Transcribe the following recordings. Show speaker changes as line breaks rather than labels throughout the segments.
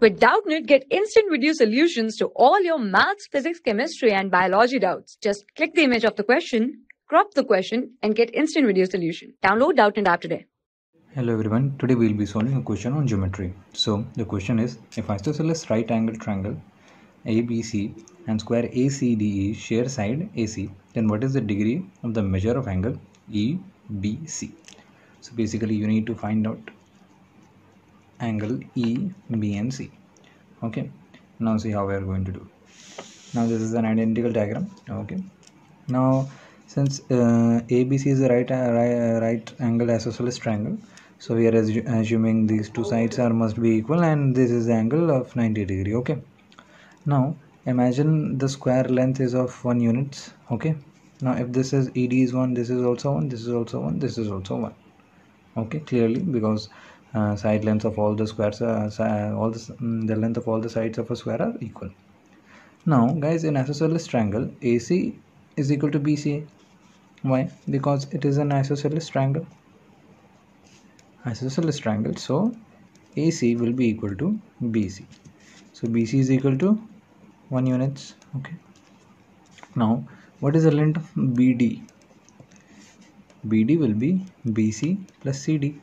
With Doubtnut, get instant video solutions to all your maths, physics, chemistry, and biology doubts. Just click the image of the question, crop the question, and get instant video solution. Download Doubtnut app today.
Hello everyone, today we will be solving a question on geometry. So the question is, if isosceles right angle triangle ABC and square ACDE share side AC, then what is the degree of the measure of angle EBC? So basically you need to find out angle E, B and C. Okay, now see how we are going to do. Now this is an identical diagram. Okay, now since uh, ABC is a right, uh, right, right angle isosceles triangle, so we are assuming these two sides are must be equal and this is the angle of 90 degree. Okay, now imagine the square length is of one units. Okay, now if this is ED is one, this is also one, this is also one, this is also one. Okay, clearly because uh, side lengths of all the squares uh, all the, um, the length of all the sides of a square are equal. Now guys in isosceles triangle AC is equal to BC why? Because it is an isosceles triangle. Isosceles triangle so AC will be equal to BC so BC is equal to 1 units okay. Now what is the length of BD BD will be BC plus CD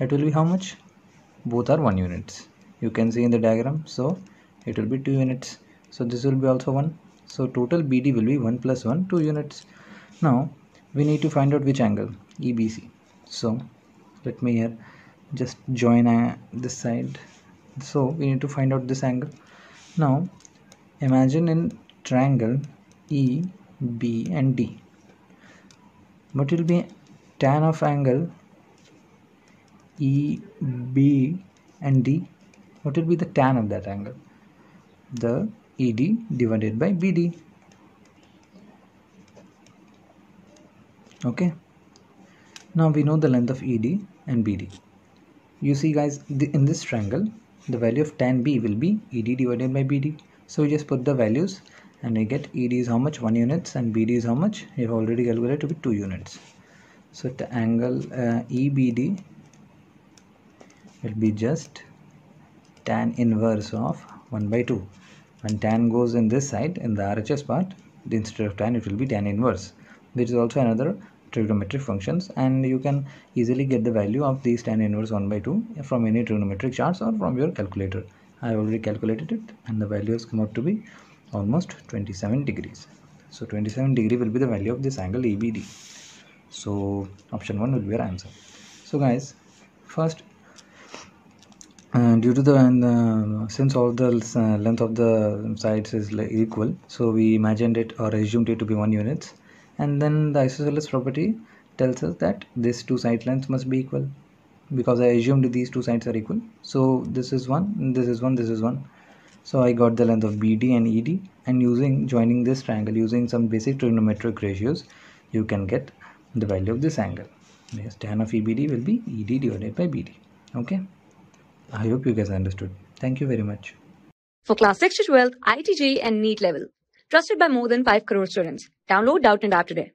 that will be how much? Both are 1 units. You can see in the diagram so it will be 2 units. So this will be also 1 so total BD will be 1 plus 1 2 units. Now we need to find out which angle? EBC so let me here just join uh, this side. So we need to find out this angle. Now imagine in triangle E B and D. What will be tan of angle E, B and D, what will be the tan of that angle? The ED divided by BD. Okay. Now we know the length of ED and BD. You see guys, in this triangle, the value of tan B will be ED divided by BD. So we just put the values and we get ED is how much 1 units and BD is how much we have already calculated to be 2 units. So the angle uh, EBD will be just tan inverse of 1 by 2 when tan goes in this side in the RHS part instead of tan it will be tan inverse which is also another trigonometric functions and you can easily get the value of these tan inverse 1 by 2 from any trigonometric charts or from your calculator. I already calculated it and the value has come out to be almost 27 degrees. So 27 degree will be the value of this angle ABD so option 1 will be your answer. So guys first uh, due to the uh, since all the uh, length of the sides is equal so we imagined it or assumed it to be one units and then the isosceles property tells us that these two side lengths must be equal because I assumed these two sides are equal. So this is one this is one this is one. So I got the length of BD and ED and using joining this triangle using some basic trigonometric ratios you can get the value of this angle. Yes tan of EBD will be ED divided by BD okay I hope you guys understood. Thank you very much.
For class 6 to 12, IIT JEE and NEET level. Trusted by more than 5 crore students. Download Doubtnut App today.